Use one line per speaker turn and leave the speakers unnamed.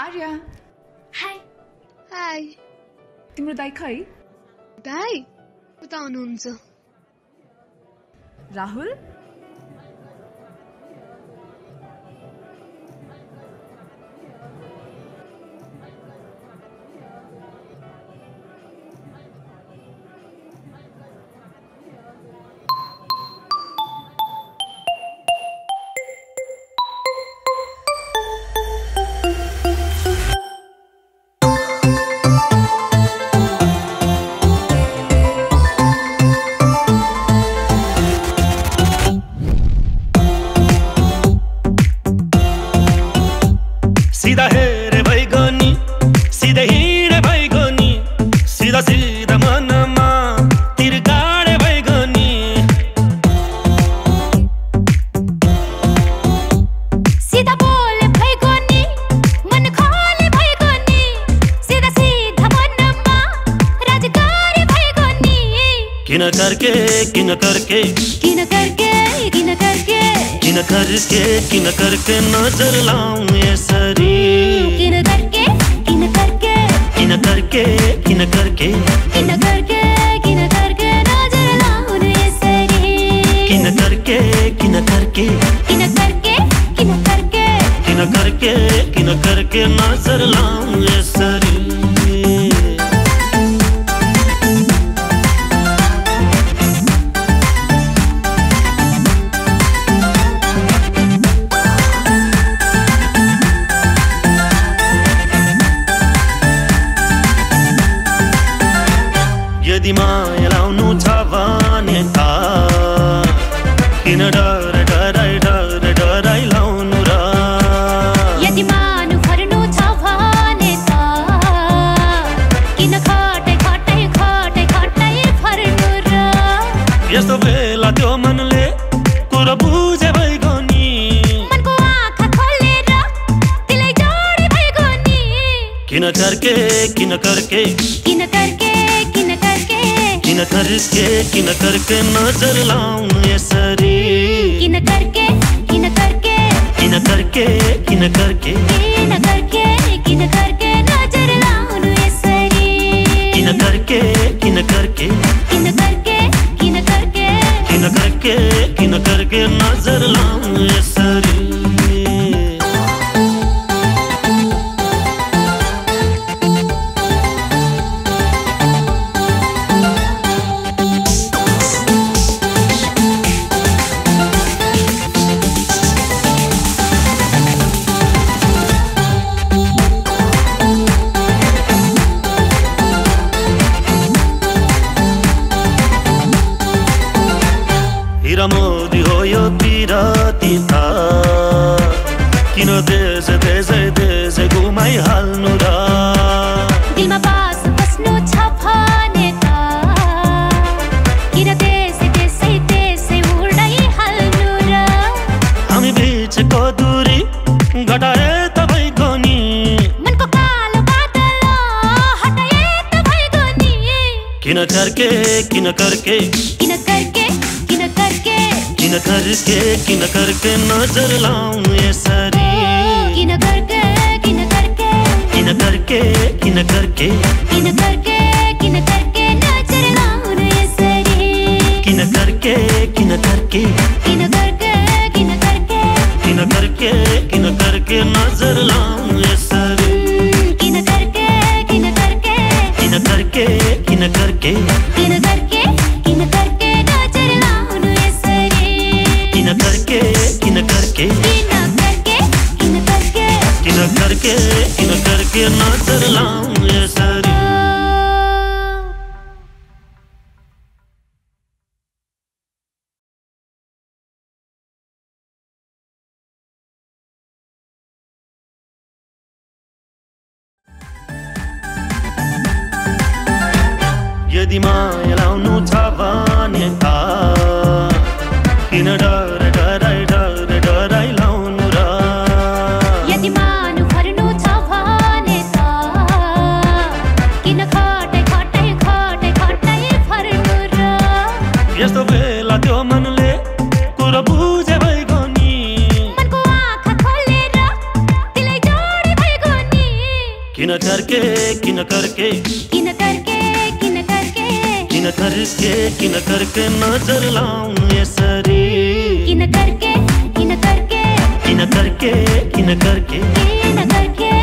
Arya
high
high
तिम्रो दाई खै
दाई उता हुनुहुन्छ
राहुल
किन करके किन करके?
किन करके किन करके?
किन करके किन करके नज़र लाउँ यसरी
किन करके किन करके?
किन करके किन करके?
किन करके किन करके नज़र लाउनु यसरी
किन करके किन करके?
किन करके किन करके?
किन करके किन करके नज़र लाउँ यसरी यदि बेला त्यो मनले कुरो बुझे भइगयो नि।
मनको आँखा खोलेर तिलाई जोडी भइगयो नि।
किन करके किन करके?
किन करके किन करके?
किन करके किन करके नज़र लाउनु यसरी?
किन करके किन करके?
किन करके किन करके?
किन करके किन करके नज़र लाउनु यसरी?
किन करके किन करके?
किन करके
नज़र लाउँ यो पिराती त किन देश देशै देशै घुमाइहाल्नु र।
दिलमा बास बस्नु छ भने त किन त्यसै त्यसै त्यसै उडाइ हाल्नु र।
हामी बिचको दूरी घटाए त भइगयो नि
मनको कालो बादल हटाए त भइगयो नि
किन करके किन करके।
किन करके किन करके
किन करके नज़र लाउँ यसरी
किन करके किन करके
किन करके किन करके
किन करके किन करके नज़र लाउनु यसरी
किन करके किन करके
किन करके किन करके
किन करके किन करके नज़र लाउँ
किन करके किन करके नज़र
लाउँ यसरी यदि माया लाउनु किन करके किन करके
किन करके किन करके
किन करके नज़र लाउनु यसरी
किन करके किन करके
किन करके किन करके
किन करके